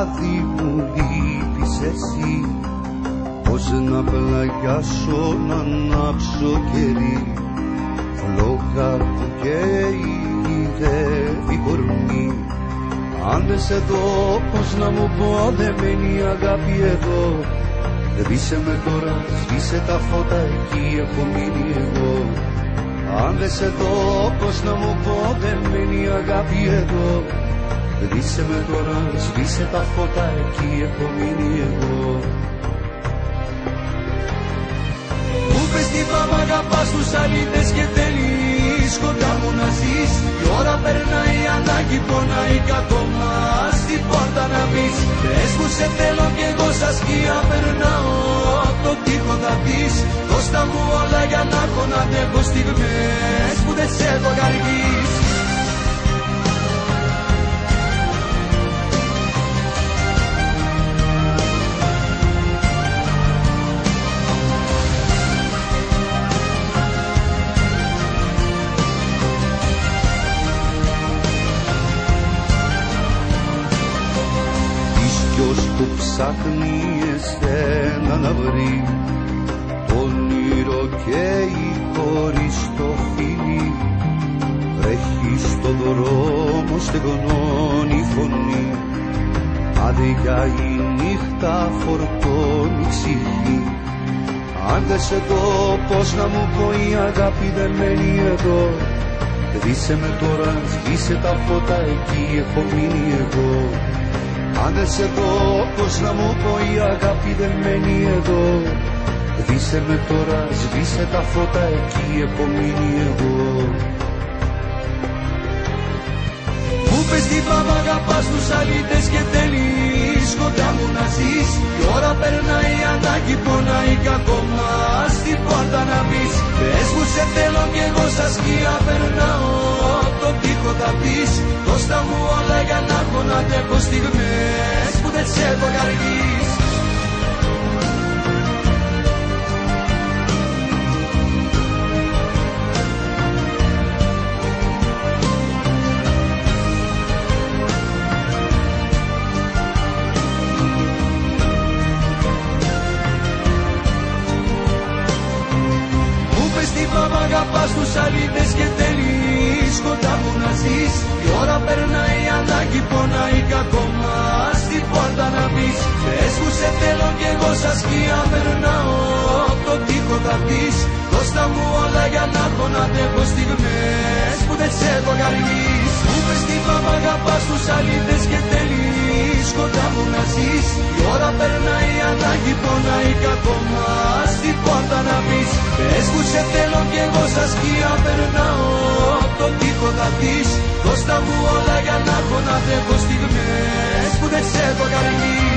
σκοτάδι μου λείπεις εσύ. Πώς να πλαγιάσω να ανάψω κερί Φλόγα που καίει γυρεύει κορμί Αν δεν σε δω πώς να μου πω δεν μένει αγάπη εδώ Σβήσε με τώρα, σβήσε τα φώτα εκεί έχω μείνει εγώ. Αν δεν σε δω πως να μου πω δεν μένει αγάπη εδώ Σβήσε με τώρα, σβήσε τα φώτα εκεί έχω μείνει εγώ. Μου πες τι πάμε αγαπάς τους αλήτες και θέλεις κοντά μου να ζεις. Η ώρα περνάει ανάγκη πονάει κακόμα Στην πόρτα να μπεις Πες μου σε θέλω κι εγώ σαν σκιά περνάω Το τείχο θα πεις. Δώστα μου όλα για να έχω να αντέχω στιγμές που ψάχνει εσένα να βρει Το όνειρο καίει χωρίς το φίλι Βρέχει στο δρόμο στεγνώνει φωνή Άδεια η νύχτα φορτώνει ψυχή Αν δεν σε δω πως να μου πω η αγάπη δεν μένει εδώ Σβήσε με τώρα, σβήσε τα φώτα εκεί έχω μείνει εγώ αν δεν σε δω πως να μου πω η αγάπη δεν μένει εδώ Σβήσε με τώρα, σβήσε τα φώτα εκεί έχω μείνει εγώ. Μου πες τι πάμε αγαπάς τους αλήτες και θέλεις. Κοντά μου να ζεις Η ώρα περνάει ανάγκη πονάει κακόμα Στην πόρτα να μπεις. Πες μου σε θέλω κι εγώ σαν σκιά περνάω. Το τείχο θα πεις. Δώστα μου όλα για να έχω να αντέχω στιγμές Που δεν σε έχω καργείς Μου πες τι πάμε αγαπάς τους αλήτες και θέλεις περνάει ανάγκη πονάει κακόμα Στην πόρτα να μπεις Πες μου σε θέλω κι εγώ σαν σκιά περνάω Το τείχο θα πεις. Δώστα μου όλα για να έχω να αντέχω στιγμές Που δεν σε έχω καργείς Μου πες τι πάμε αγαπάς τους αλήτες και θέλεις. Κοντά μου να ζεις Η ώρα περνάει ανάγκη πονάει κακόμα Στην πόρτα να μπεις Πες μου σε θέλω κι εγώ σαν σκιά περνάω Το τείχο θα πεις. Δώστα μου όλα για να έχω να αντέχω στιγμές Που δεν σε έχω καργείς